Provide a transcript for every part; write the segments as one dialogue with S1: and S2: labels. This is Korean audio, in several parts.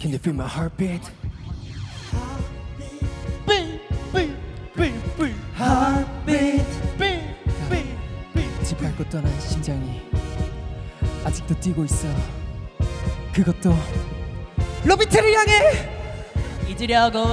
S1: Can you feel my heartbeat?
S2: Beat, beat, beat, beat,
S1: Heartbeat
S2: beat, beat, beat.
S1: 집 밟고 떠난 심장이 아직도 뛰고 있어 그것도 로비트를 향해
S2: 잊으려고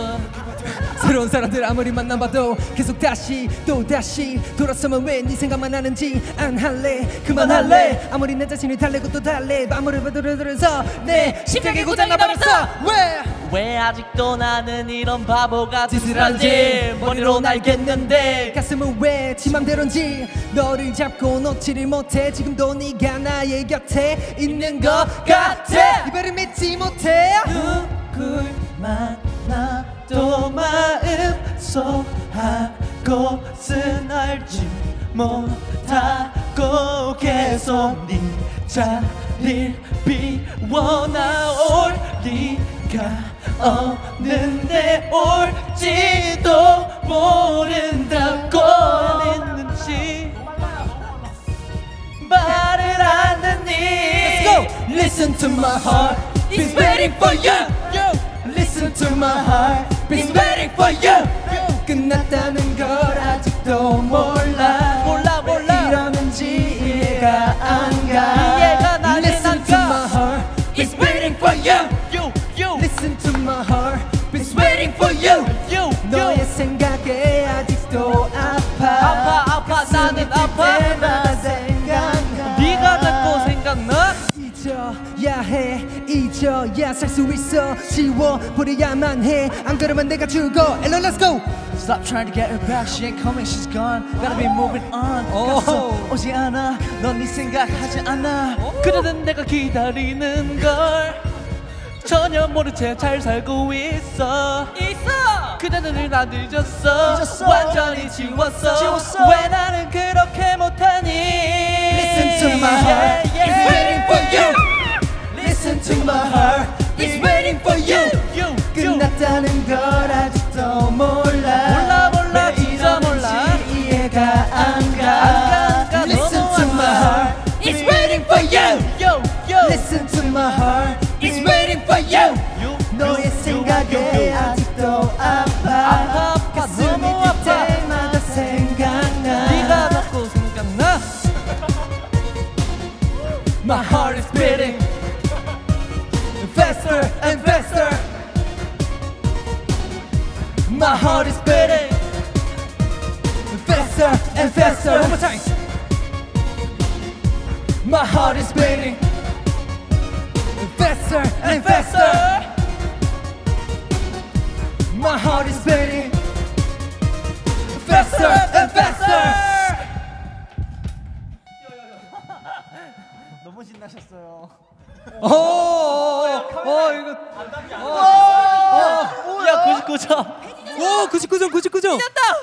S1: 새로운 사람들 아무리 만나봐도 계속 다시 또 다시 돌아서면 왜 네 생각만 나는지 안 할래? 그만할래? 아무리 내 자신을 달래고 또 달래. 마무리 받으려서 내 심장이 고장나버렸어. 왜?
S2: 왜 아직도 나는 이런 바보 같은 짓을 하지 머리로 알겠는데.
S1: 가슴은 왜지 맘대로인지 너를 잡고 놓지를 못해. 지금도 네가 나의 곁에 있는 것 같아. 이별을 믿지 못해.
S2: 누굴 만나도 마음속 한 곳은 알지 못하고 계속 네 자리를 비워나올 리가 없는데 올지도 모른다고 믿는지 말을 안 듣니!
S1: Listen to my heart It's waiting for you Listen to my heart It's waiting for you 끝났다는 걸 아직도 몰 잊어야 해 잊어야 살 수 있어 지워버려야만 해안 그러면 내가 죽어 엘로 let's go
S2: Stop trying to get her back. She ain't coming. She's gone. Gotta be moving on.
S1: 오.
S2: 가서 오지 않아. 넌 네 생각하지 않아. 그래도 내가 기다리는 걸 전혀 모른 채 잘 살고 있어. 있어. 그대는 나 늦었어.
S1: 늦었어.
S2: 완전히 지웠어.
S1: 지웠어. It's waiting for you You,
S2: you.
S1: 끝났다는 걸 아직도 몰라
S2: 몰라, 몰라,
S1: 왜
S2: 진짜 몰라.
S1: 이해가 안 가
S2: 안 가, 안 가,
S1: Listen to
S2: 안
S1: my
S2: 가.
S1: heart It's waiting for you
S2: Yo, yo.
S1: Listen to my heart It's waiting for you
S2: You,
S1: 너의
S2: you,
S1: 생각에
S2: you, you, you.
S1: 아직도 아파
S2: 아파, 아파,
S1: 가슴이
S2: 너무
S1: 뛸
S2: 아파.
S1: 때마다 생각나
S2: 네가 자꾸 생각나?
S1: My heart is beating My heart is beating faster and faster. One more time. My heart is beating faster and faster. My heart is beating faster and faster.
S2: 너무 신나셨어요.
S1: 오, 어, 이거.
S2: 야, 99점.
S1: 오, 99점, 99점.
S2: 다